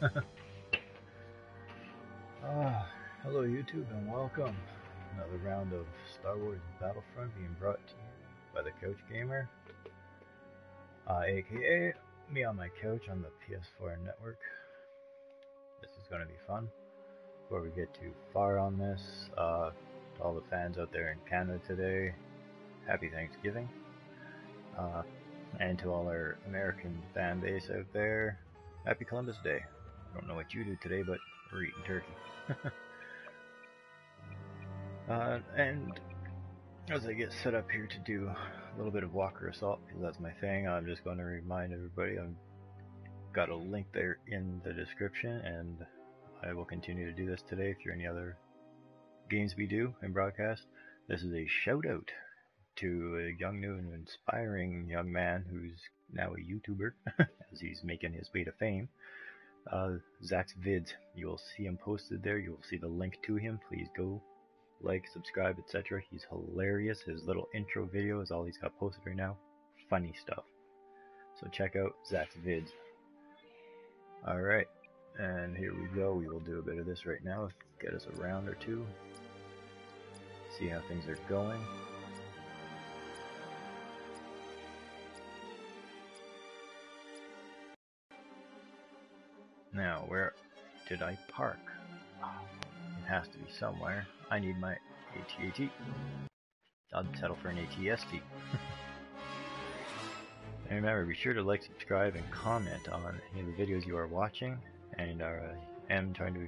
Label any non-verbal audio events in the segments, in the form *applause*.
*laughs* Ah, hello YouTube and welcome. Another round of Star Wars Battlefront being brought to you by the Couch Gamer, uh, aka me on my couch on the PS4 network. This is going to be fun. Before we get too far on this, uh, to all the fans out there in Canada today, happy Thanksgiving. Uh, and to all our American fan base out there, happy Columbus Day. I don't know what you do today, but we're eating turkey. *laughs* uh, and as I get set up here to do a little bit of Walker Assault, because that's my thing, I'm just going to remind everybody I've got a link there in the description, and I will continue to do this today if you're any other games we do and broadcast. This is a shout out to a young, new, and inspiring young man who's now a YouTuber, *laughs* as he's making his way to fame uh, Zac'z Vidz. You'll see him posted there. You'll see the link to him. Please go like, subscribe, etc. He's hilarious. His little intro video is all he's got posted right now. Funny stuff. So check out Zac'z Vidz. Alright, and here we go. We will do a bit of this right now. Get us a round or two. See how things are going. Now, where did I park? It has to be somewhere. I need my AT-AT. I'll settle for an AT-ST. *laughs* and remember, be sure to like, subscribe, and comment on any of the videos you are watching. And I uh, am trying to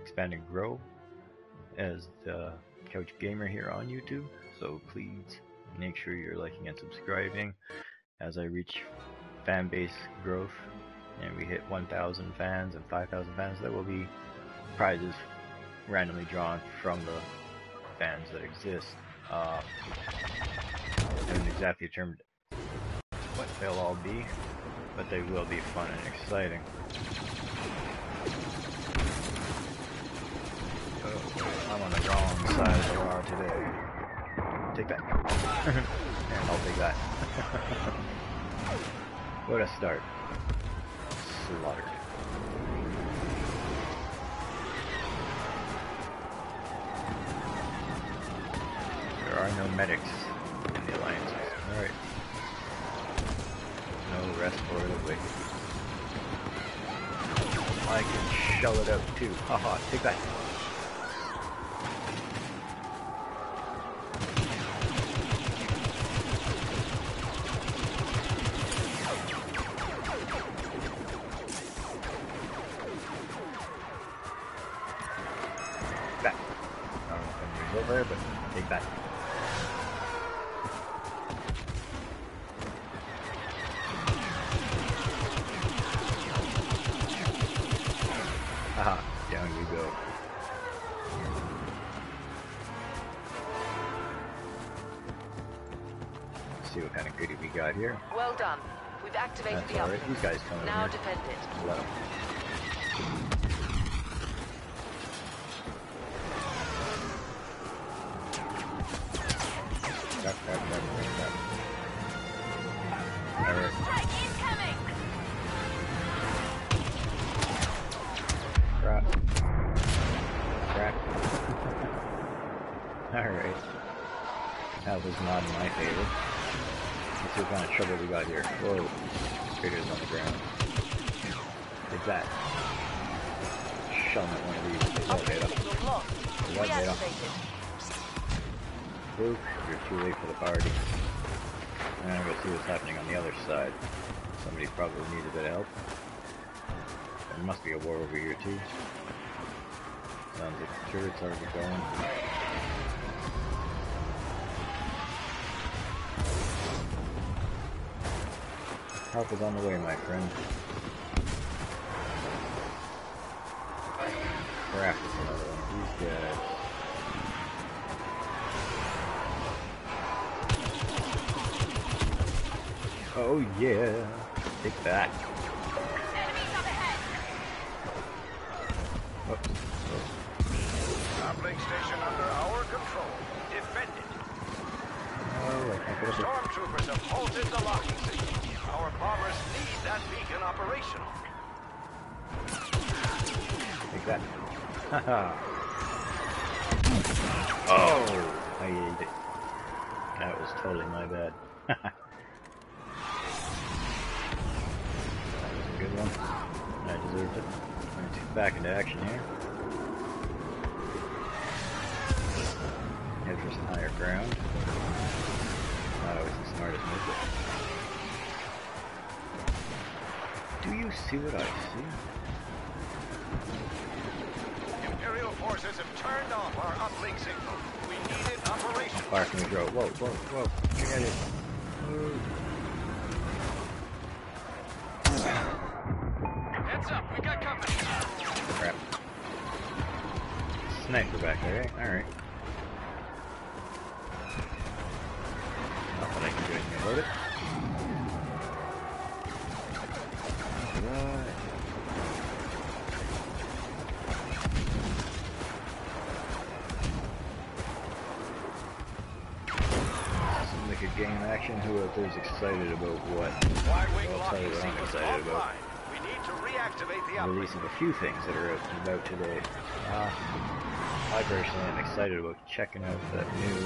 expand and grow as the Couch Gamer here on YouTube. So please make sure you're liking and subscribing as I reach fan base growth and we hit 1,000 fans and 5,000 fans, there will be prizes randomly drawn from the fans that exist. Uh, I haven't exactly determined what they'll all be, but they will be fun and exciting. Oh, I'm on the wrong side of the law today. Take that. *laughs* and I'll take that. *laughs* what a start There are no medics in the Alliance. Alright. No rest for the wicked. I can shell it out too. Haha, take that. Goodie here. Well done. We've activated That's the alright. These guys coming Now defend it. There must be a war over here too. Sounds like the turret's already going. Help is on the way, my friend. Crap, it's another one these guys. Oh yeah, take that. Stormtroopers have halted the locking system. Our bombers need that beacon operational. Take *laughs* that. Oh! I ate it. That was totally my bad. *laughs* that was a good one. I deserved it. Alright, so back into action here. For some higher ground. Not always the smartest move. Do you see what I see? Imperial forces have turned off our uplink signal. We need it operational. Far can we go? Whoa, whoa, whoa. Forget it. Whoa. Heads up, we got company. Crap. Sniper back there, eh? Alright. Who excited about what? I'll tell you what I'm excited about. We need to reactivate the uplink. releasing a few things that are out and about today. Uh, I personally am excited about checking out that new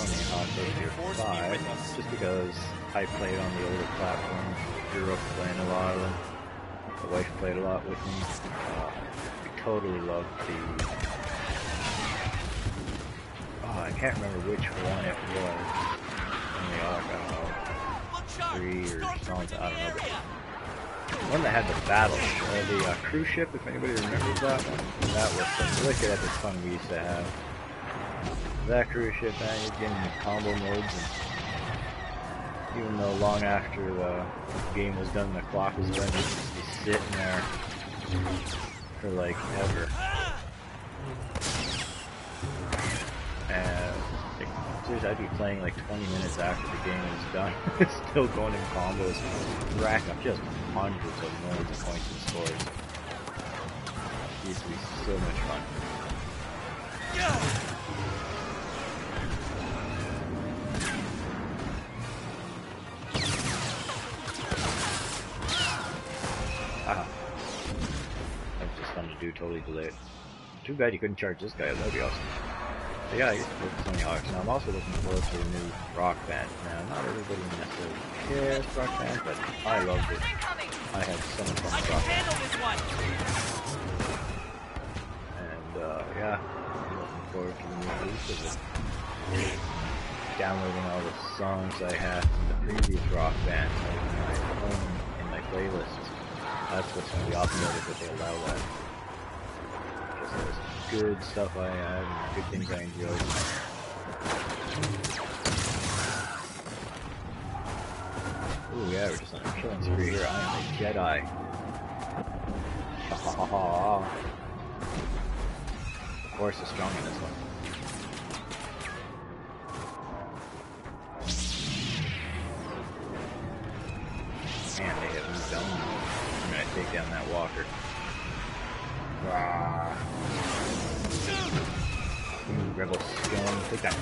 Tony Hawk Gear 5, just because I played on the older platform, grew up playing a lot of them. My wife played a lot with me. Uh, I totally loved the. Oh, I can't remember which one it was. I don't know, three or something. I don't know. One that had the battle, uh, the uh, cruise ship, if anybody remembers that one. That was some wicked epic fun we used to have. That cruise ship, man, you're getting the combo modes, and even though long after the game was done, the clock was done, you'd just be sitting there for like ever. I'd be playing like 20 minutes after the game was done, *laughs* still going in combos, rack up just hundreds of millions of points and scores. It used to be so much fun. Ah. That was just fun to do, totally delayed. Too bad you couldn't charge this guy, that'd be awesome. Yeah, I used to with Tony Hawk. Now I'm also looking forward to a new rock band. Now, not everybody necessarily cares rock band, but I love it. I had so much fun I with can rock band. handle this one. And uh, yeah, I'm looking forward to the new release of it. Downloading all the songs I had from the previous rock band in my phone, in my playlist. That's what's going to be awesome that they allow that. Good stuff I have, good things I enjoy. Ooh, yeah, we're just on a killing spree here. I am a Jedi. Ha ha ha ha. Force is strong in this one. Man, they have moved. I'm gonna take down that walker. Ah. Rebel scum. Take that.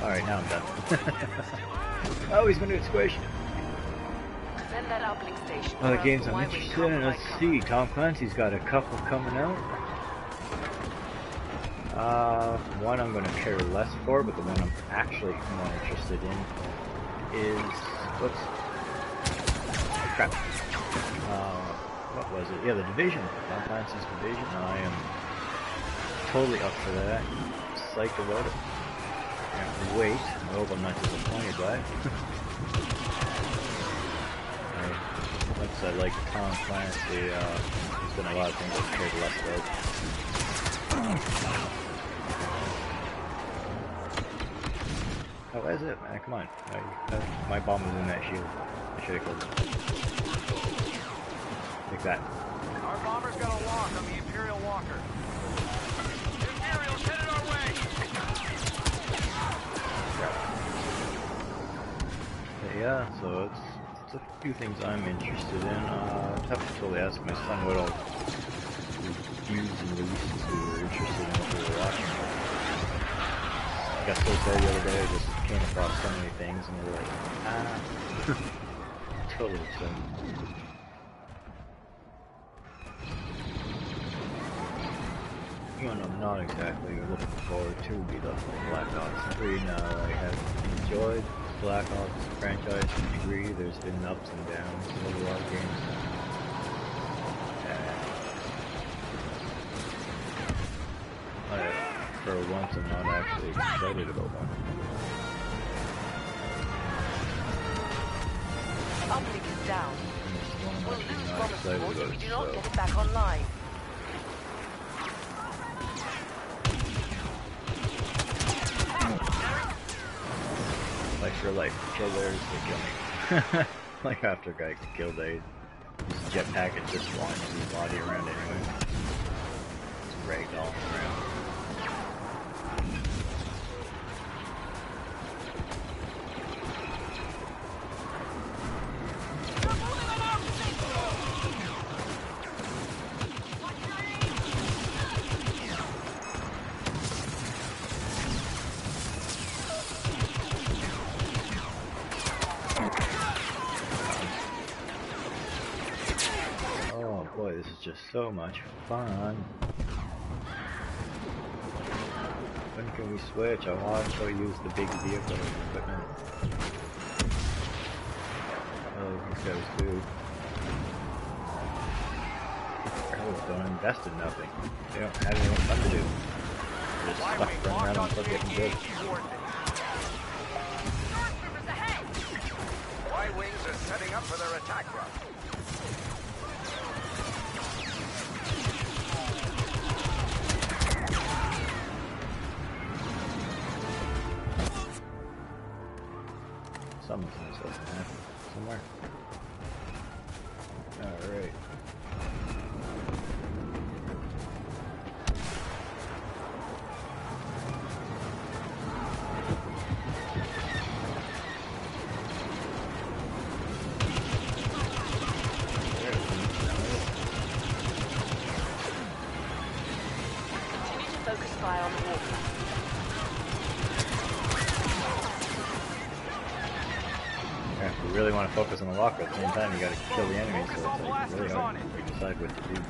Alright, now I'm done. oh, he's gonna get squished. Send that uplink station. Other for games I'm interested in, let's see. Tom Clancy's got a couple coming out. Uh, one I'm going to care less for, but the one I'm actually more interested in is what's crap. Uh, what was it? Yeah, the Division. Tom Clancy's Division. I am totally up for that. Psyched about it. Can't wait. I hope I'm not disappointed by it. *laughs* I, like I said, like Tom Clancy, uh, there's been a lot of things I've cared less about. Oh, that's it, man. Come on. I, uh, my bomb was in that shield. I should have killed it. Take that. Our bomber's got a lock on the Imperial Walker. A few things I'm interested in. Uh, I'd have to totally ask my son what all reviews and releases we were interested in what we were watching. I got so excited the other day, I just came across so many things and we were like, ah. *laughs* totally excited. one I'm not exactly looking forward to be the Black Ops 3. Now, I have enjoyed Black Ops franchise to degree. There's been ups and downs in a lot of games. And I, for once, I'm not actually excited about one. Uplink is down. And this one I'm We'll lose Roman support if we do not so- get it back online. Like for like kill theirs, they kill me. like after gets killed, they jetpack it just launches his body around anyway. Just ragdoll around. Much fun. When can we switch? I want to use the big vehicle equipment. Oh, these guys do. Rebels don't invest in nothing. They don't have anything fun to do. They're just stuck running around on getting good. Y-Wings are setting up for their attack run. Something's supposed to happen somewhere. Focus on the walker at the same time, you gotta kill the enemy, so it's like really hard to decide what to do.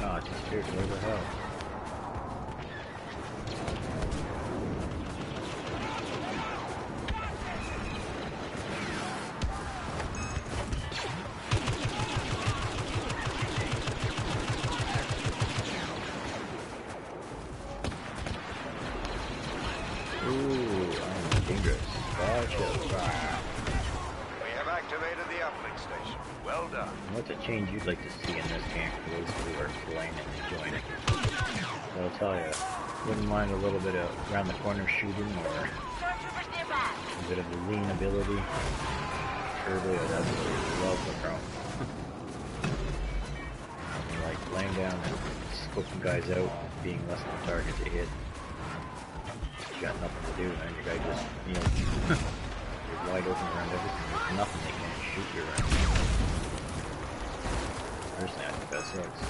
Oh, just here, where the hell? Done. What's a change you'd like to see in this game for those who are playing and enjoying it? So I'll tell you, wouldn't mind a little bit of around the corner shooting or a bit of the lean ability. Surely I'd absolutely love the chrome. like laying down and scoping guys out, being less of a target to hit. You got nothing to do, man. Your guy just, you know, *laughs* you're wide open around everything. There's nothing they can't shoot you around. Personally, I think that sucks.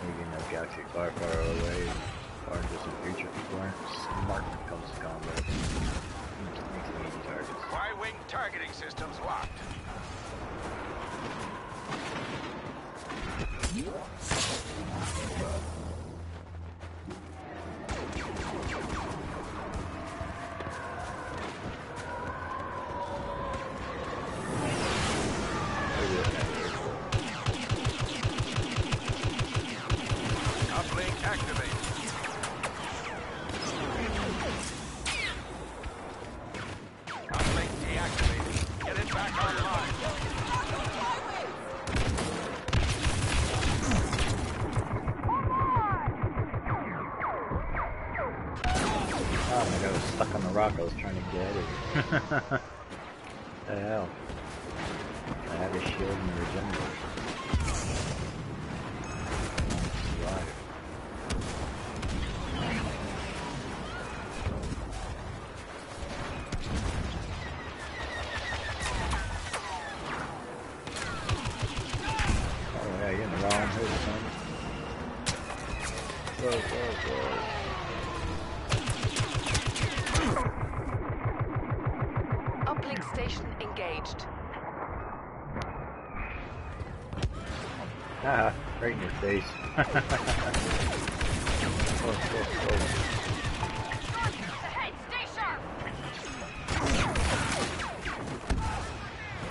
Maybe a galaxy far, far away, far into distant future, people aren't smart when it comes to combat. Easy targets. Y-Wing targeting systems locked. Ah,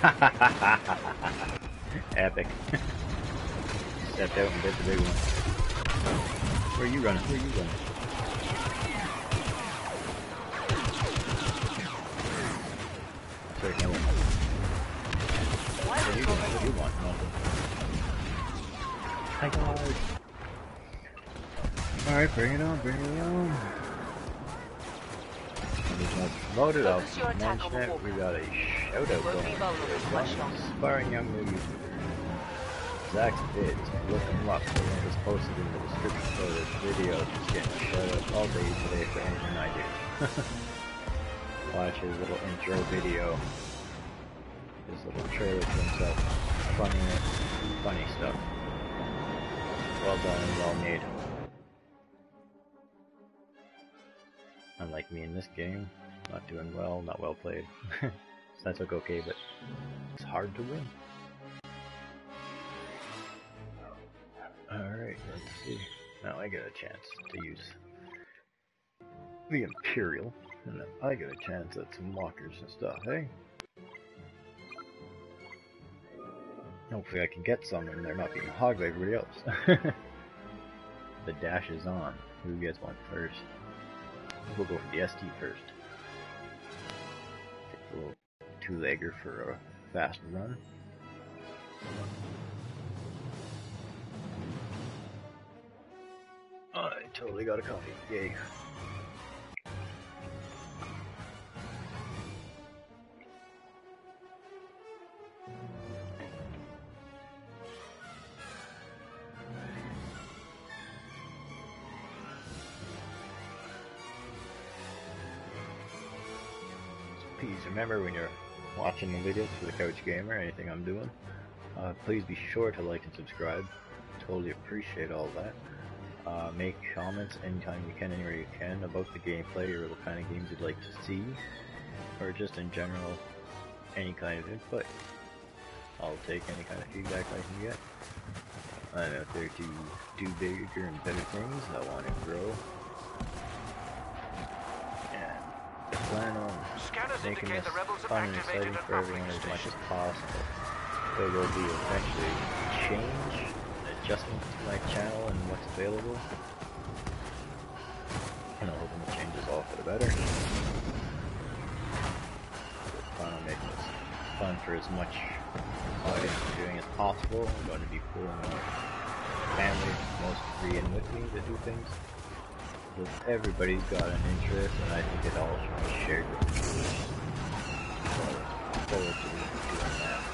*laughs* Epic. Stepped out and bit the big one. Where are you running? Where are you running? Sorry, no What do you want? What do you want? Nothing. Hi guys. Alright, bring it on, bring it on. Loaded up. Focus your attack on the Mention it. We got a shout out going. be vulnerable for much longer. Aspiring young YouTuber. Zac'z Vidz, look him up. The link is posted in the description for this video. Just getting a shout out all day today for anything I do. *laughs* Watch his little intro video. His little trailer to himself. Funny, funny stuff. Well done and well made. Unlike me in this game, not doing well, not well played. *laughs* so that's okay, but it's hard to win. Alright, let's see. Now I get a chance to use the Imperial, and then I get a chance at some walkers and stuff, hey? Hopefully I can get some and they're not being hogged by everybody else. *laughs* the dash is on. Who gets one first? We'll go for the ST first. Take a little two-legger for a fast run. Totally got a copy. Yay. Please remember when you're watching the videos for the Couch Gamer, anything I'm doing, uh, please be sure to like and subscribe. Totally appreciate all that. Uh, make comments anytime you can, anywhere you can, about the gameplay or what kind of games you'd like to see, or just in general, any kind of input. I'll take any kind of feedback I can get. I'm out there to do bigger and better things. I want to grow. And plan on Scanners making this the rebels have fun and exciting for everyone as much as possible. There will be eventually change, adjustments to my channel and what's available. And I'm hoping the changes all for the better. Plan on making this fun for as much audience viewing as possible. I'm going to be pulling my family mostly in with me to do things. Because everybody's got an interest and I think it all should be shared with. So, forward to doing that.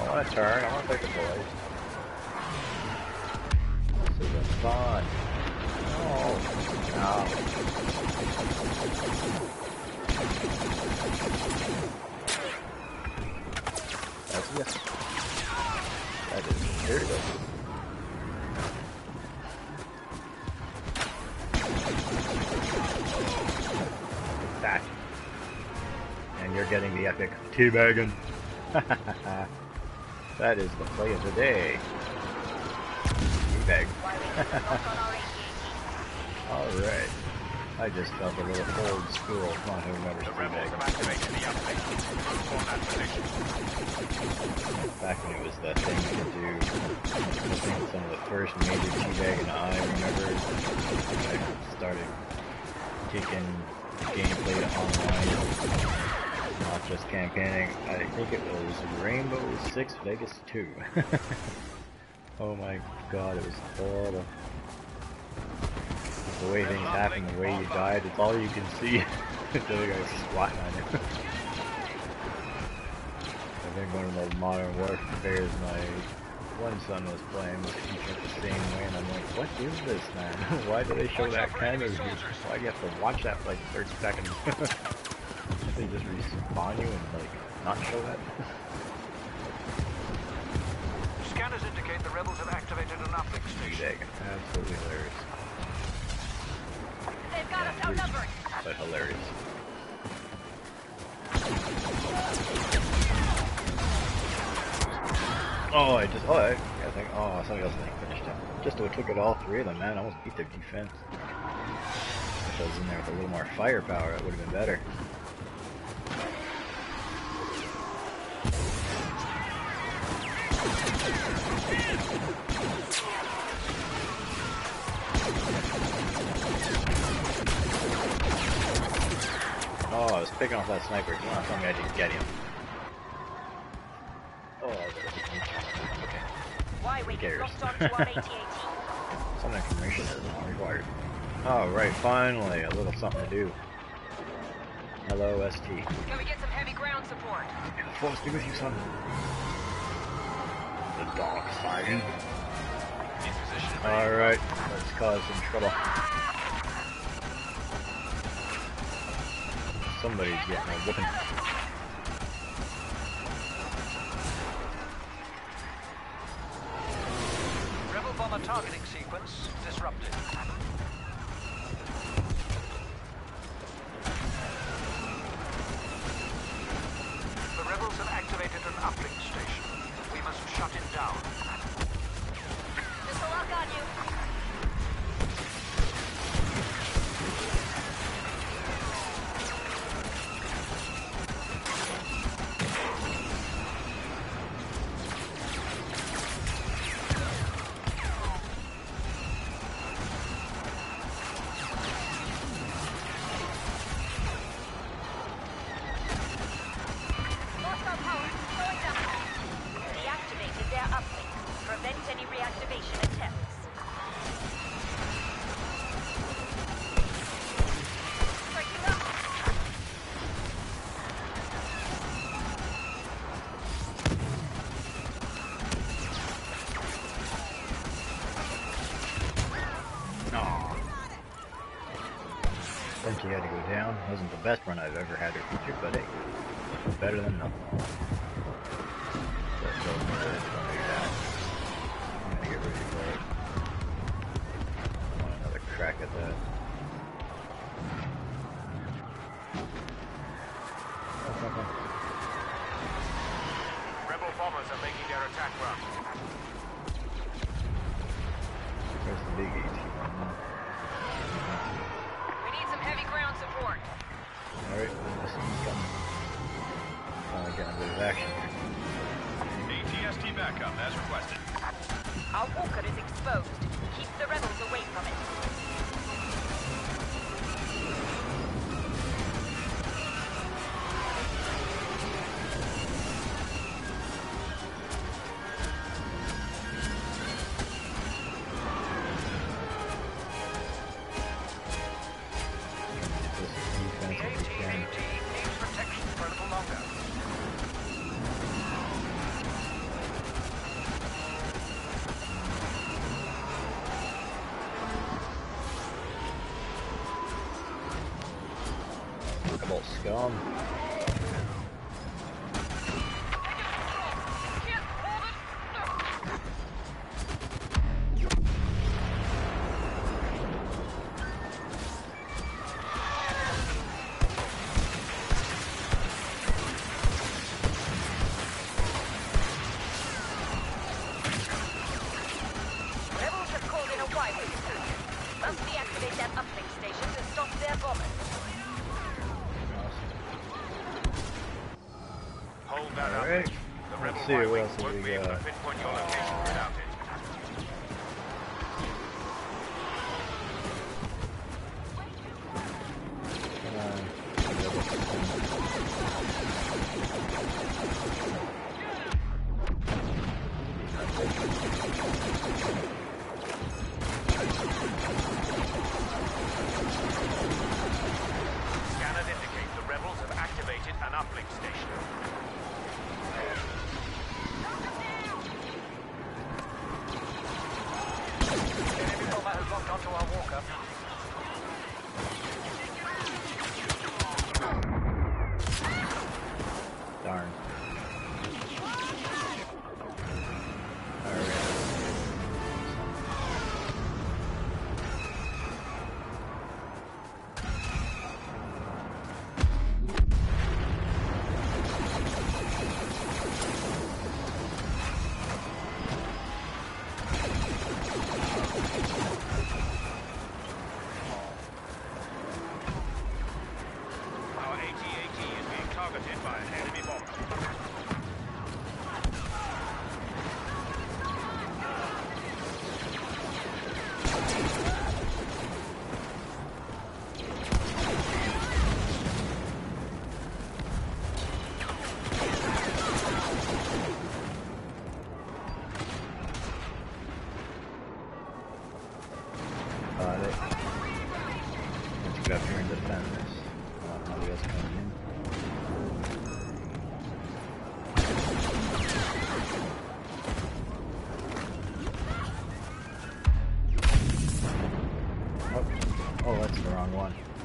I want to turn. I want to take the boys. This isn't fun. No. No. That's yes. That is. There it goes. that. And you're getting the epic teabagging. That is the play of the day. Teabag. *laughs* Alright. I just felt a little old school. On, who remembers The rebels have activated the uplink. Group on that position. Back when it was the thing to do. I think some of the first major teabagging I remember. I started kicking gameplay online. Just campaigning. I think it was Rainbow Six Vegas 2. *laughs* Oh my god, it was horrible. The way things happen, the way you died, it's all you can see. *laughs* the other guy's squatting on you. I think one of the Modern Warfare my one son was playing with FIFA the same way, and I'm like, what is this, man? *laughs* Why do they show that kind of? Why do you have to watch that for like 30 seconds? Can't they just respawn you and like not show that? Scanners indicate the rebels have activated an uplink station. Absolutely hilarious. They've got us outnumbered. But hilarious. Oh, I just, oh, I, I think, oh, somebody else think finished it. Just would took it all three of them, man. I almost beat their defense. If I was in there with a little more firepower, that would have been better. Picking off that sniper. Come on, tell me I didn't get him. Oh, I was okay. Why we cares? locked onto our AT-AT. Some information is not required. Alright, finally, a little something to do. Hello, ST. Can we get some heavy ground support? Force be with you, son. The dark side. In position. Alright, let's cause some trouble. Somebody's getting a whooping. Wasn't the best run I've ever had or featured, but hey, better than nothing. Getting a bit of action here. AT-ST backup as requested. Our walker is exposed. Keep the rebels away from it. See, what else we got?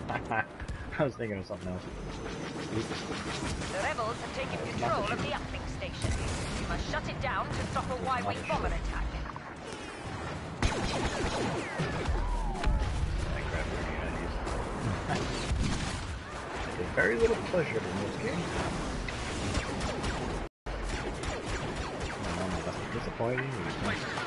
*laughs* I was thinking of something else. Oops. The rebels have taken control of the uplink station. You must shut it down to stop a Y-wing bomber attack. That crap grenade I used. I very little pleasure in this game. My mom must be disappointing.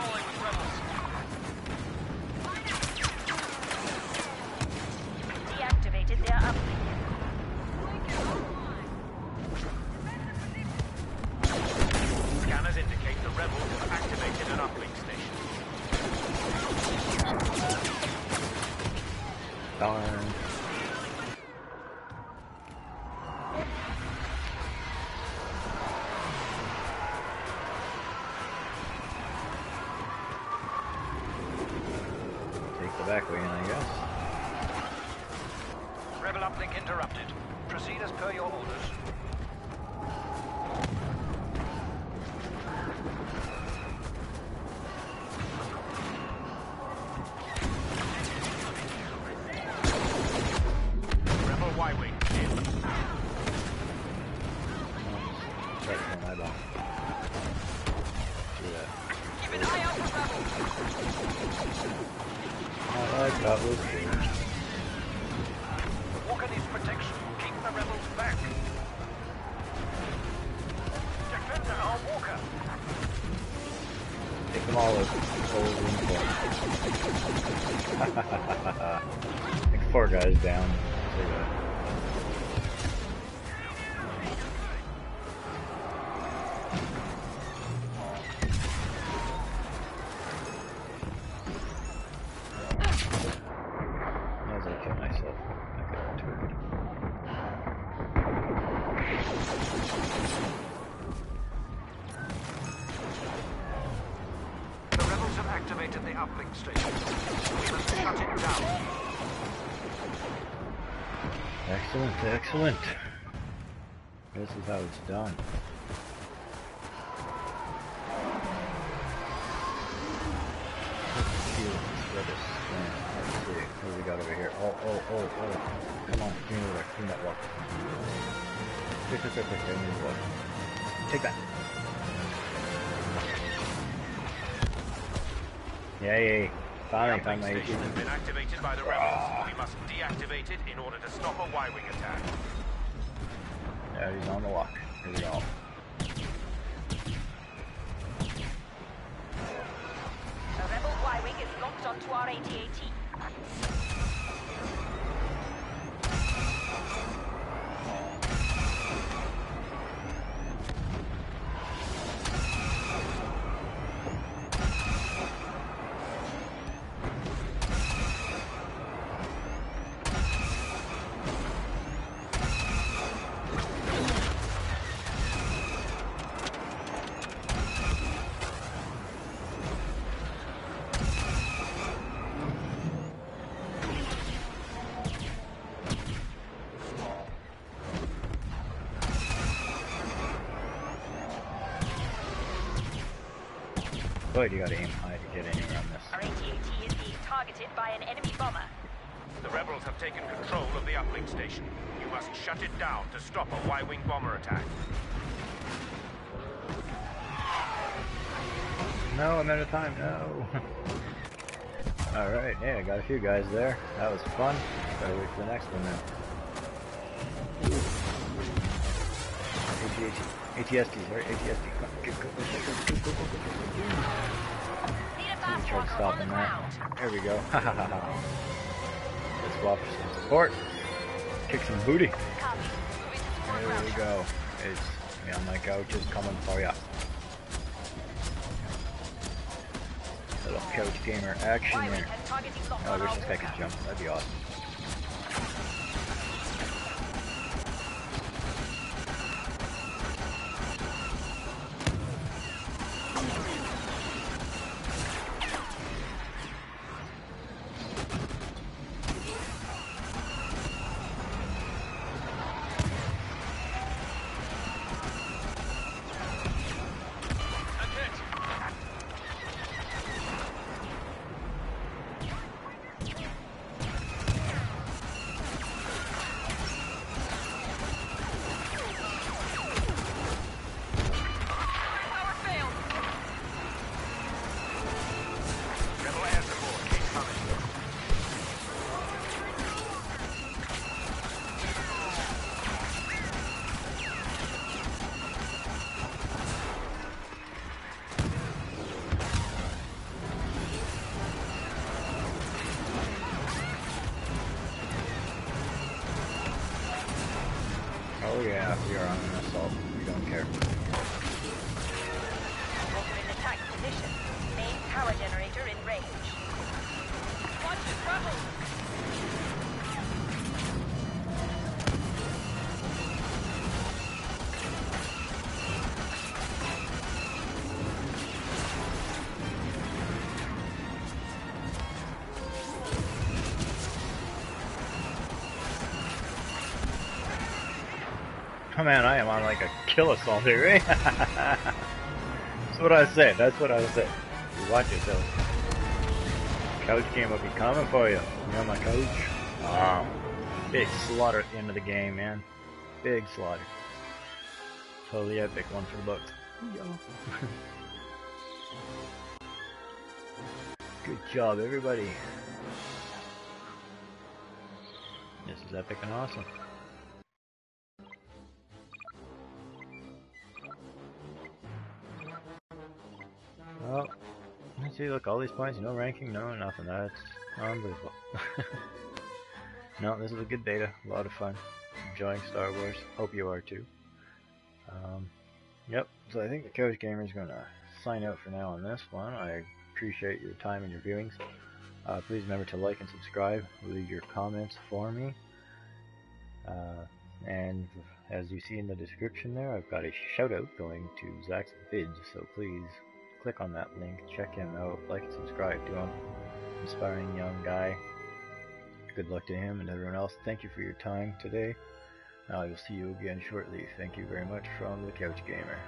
The uplink station. We must shut it down. Excellent, excellent. This is how it's done. What we got over here. Oh, oh, oh, oh. Come on, give me that, give me that walk. Take that. Yay, finally The found my station has been activated by the rebels. Ah. We must deactivate it in order to stop a Y-wing attack. Yeah, he's on the walk. Here we go. A rebel Y-wing is locked onto our AT-AT. Quite, you gotta aim high to get anywhere on this. Our AT-AT is being targeted by an enemy bomber. The rebels have taken control of the uplink station. You must shut it down to stop a Y-wing bomber attack. No, I'm out of time, no. *laughs* Alright, yeah, I got a few guys there. That was fun. Gotta wait for the next one now. AT-ST. Go, go, go, go, go, go, go, go, go. Need a Let me fast try to walker stop him ground. there. We go. Let's swap for some support. Kick some booty. Copy. Moving to support There we go. It's me on my couch is coming for ya. Little couch gamer action there. has targeting lock Oh, I wish this guy could jump. That'd be awesome. You're. Man, I am on like a kill assault here, eh? *laughs* That's what I said. That's what I said. You watch yourself. Couch game will be coming for you. You on my couch? Um, big slaughter at the end of the game, man. Big slaughter. Totally epic one for the books. *laughs* Good job, everybody. This is epic and awesome. See, look, all these points, no ranking, no nothing, that's unbelievable. *laughs* no, this is a good beta, a lot of fun, enjoying Star Wars, hope you are too. Um, yep, so I think the Couch Gamer is going to sign out for now on this one. I appreciate your time and your viewings. Uh, please remember to like and subscribe, leave your comments for me. Uh, and as you see in the description there, I've got a shout out going to Zac'z Vidz, so please click on that link, check him out, like and subscribe to him. Inspiring young guy. Good luck to him and everyone else. Thank you for your time today. I will see you again shortly. Thank you very much from the Couch Gamer.